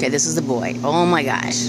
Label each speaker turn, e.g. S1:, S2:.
S1: Okay, this is the boy. Oh my gosh.